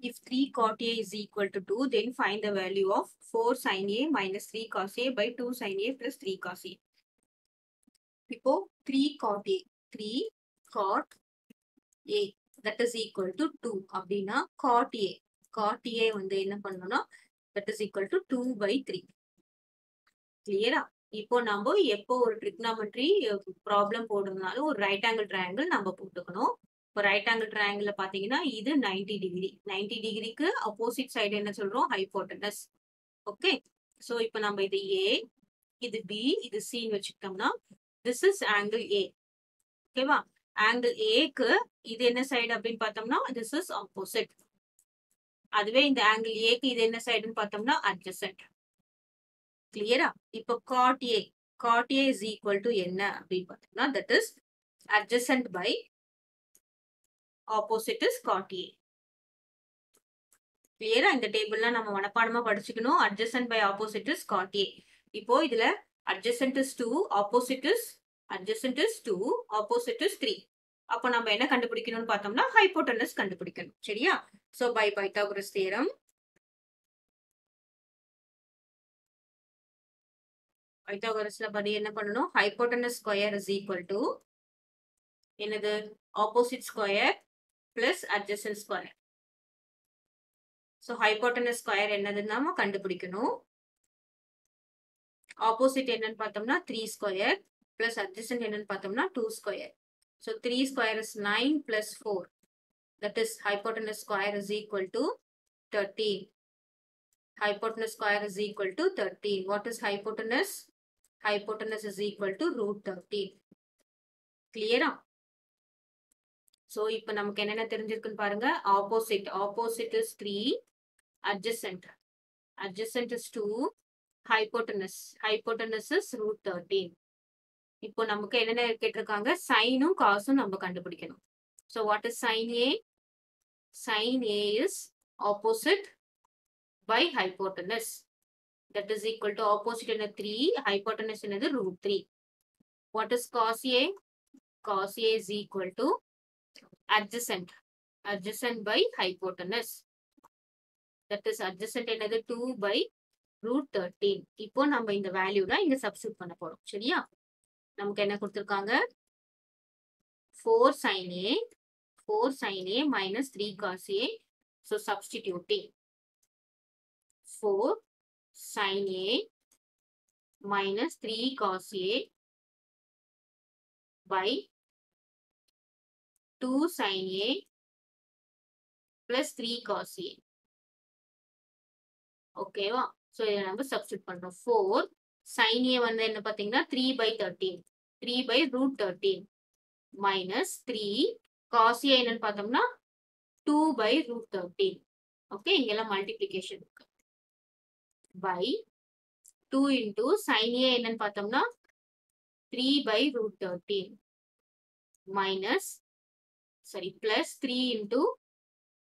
If 3 cot A is equal to 2, then find the value of 4 sin A minus 3 cos A by 2 sin A plus 3 cos A. இப்போ 3 cot A, 3 cot A that is equal to 2 அப்படின்னா cot A, cot A வந்து என்ன பண்ணணும்னா that is equal to 2 by 3. கிளியரா இப்போ நம்ம எப்போ ஒரு ட்ரிக்னாமெட்ரி ப்ராப்ளம் போடுறதுனாலும் ஒரு ரைட் ஆங்கிள் ட்ரையாங்கிள் நம்ம போட்டுக்கணும் இப்போ ரைட் ஆங்கிள் ட்ரையாங்கிள் பார்த்தீங்கன்னா இது 90 டிகிரி 90 டிகிரிக்கு அப்போசிட் சைடு என்ன சொல்றோம்? ஹைபோட்டனஸ் ஓகே ஸோ இப்போ நம்ம இது ஏ இது பி இது சின்னு வச்சுக்கிட்டோம்னா திஸ் இஸ் ஆங்கிள் ஏ ஓகேவா ஆங்கிள் ஏக்கு இது என்ன சைடு அப்படின்னு பார்த்தோம்னா திஸ் இஸ் ஆப்போசிட் அதுவே இந்த ஆங்கிள் ஏக்கு இது என்ன சைடுன்னு பார்த்தோம்னா அட்ஜசன்ட் கிளியரா இப்போ cot A cot A is equal to என்ன அப்படின்னு பார்த்தோம்னா that is adjacent by opposite is cot A கிளியரா இந்த டேபிள்லாம் நம்ம மனப்பாடமா படிச்சுக்கணும். Adjacent by opposite is cot A இப்போ இதுல adjacent is two opposite is adjacent is two opposite is three அப்போ நம்ம என்ன கண்டுபிடிக்கணும்னு பார்த்தோம்னா ஹைப்போட்டனஸ் கண்டுபிடிக்கணும். சரியா? ஸோ பை பைத்தாகுரஸ் தேரம் பைத்தாகரஸ்ல படி என்ன பண்ணணும்? Hypotenuse square is equal to என்னது? Opposite square plus adjacent square so hypotenuse square என்னதுன்னு நாம கண்டுபிடிக்கணும் ஆப்போசிட் என்னன்னு பார்த்தோம்னா த்ரீ ஸ்கொயர் பிளஸ் அட்ஜசன்ட் என்னன்னு பார்த்தோம்னா two square so three square is nine plus four that is hypotenuse square is equal to thirteen hypotenuse square is equal to 13. What is hypotenuse? Hypotenuse is equal to root 13. Clear? So இப்போ நமக்கு என்னென்ன தெரிஞ்சிருக்குன்னு பாருங்க. Opposite opposite is three adjacent adjacent is two hypotenuse hypotenuse is root thirteen இப்போ நமக்கு என்னென்ன கேட்டிருக்காங்க? சைனும் காசும் நம்ம கண்டுபிடிக்கணும். So what is sine A sine A is opposite by hypotenuse That is equal to opposite in a 3, hypotenuse in a root 3. What is cos A? Cos A is equal to adjacent. Adjacent by hypotenuse. That is adjacent another 2 by root 13. இப்போ நம்ம இந்த value தான் இங்க substitute பண்ண போறோம் சரியா நமக்கு என்ன கொடுத்துருக்காங்க 4 sin A 4 sin A minus 3 cos A so substituting 4 sin A minus 3 cos A by 2 sin A plus 3 cos A. ஓகேவா ஸோ இதை நம்ம சப்ஸ்டியூட் பண்றோம். ஃபோர் சைன் ஏ வந்து என்ன பார்த்தீங்கன்னா three by thirteen three by root thirteen minus three cos A என்னன்னு பார்த்தோம்னா two by root thirteen okay இங்கெல்லாம் மல்டிப்ளிகேஷன் இருக்கு. By two into sine A என்னன்னு பார்த்தோம்னா three by root thirteen minus sorry plus three into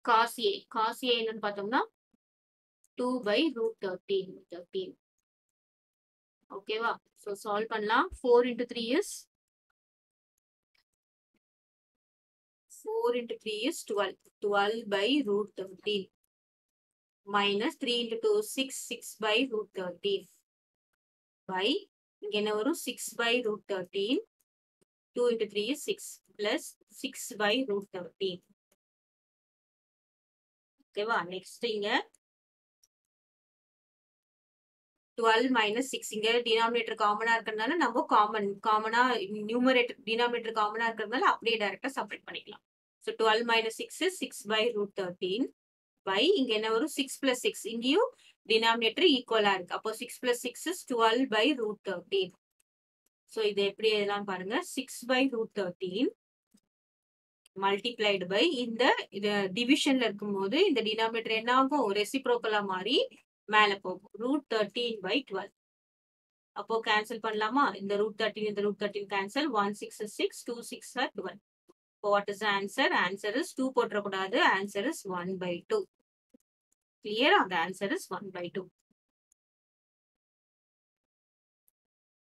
cos A cos A என்னன்னு பார்த்தோம்னா two by root thirteen thirteen ஓகேவா so solve பண்ணலாம். Four into three is four into three is twelve twelve by root thirteen minus 3 into 2 6 6 by root 13 by இங்க என்ன வரும்? 6 by root 13 2 into 3 is 6 plus 6 by root 13 ஓகேவா next இங்க. 12 minus six இங்க denominator காமனா இருக்கிறதுனால நம்ம காமன் காமனா நியூமரேட்டர் டினாமினேட்டர் காமனா இருக்கிறதுனால அப்படியே டைரக்டா செப்பரேட் பண்ணிக்கலாம். So twelve minus six six by root thirteen by இங்க என்ன வரும்? சிக்ஸ் பிளஸ் சிக்ஸ் இங்கேயும் டினாமினேட்டர் ஈக்குவலா இருக்கு. அப்போ six plus six twelve by root thirteen so இது எப்படி எல்லாம் பாருங்க? Six by root thirteen multiplied by இந்த இது டிவிஷன்ல இருக்கும்போது இந்த டினாமினேட்டர் என்ன ஆகும் ரெசிப்ரோக்கலா மாறி மேல போகும். ரூட் தேர்ட்டீன் பை டுவெல் அப்போ கேன்சல் பண்ணலாமா? இந்த ரூட் தேர்ட்டின் இந்த route thirteen cancel one six six two six or twelve what is answer answer is two போட்டுறக்கூடாது. Answer is one by two clear அந்த answer is one by two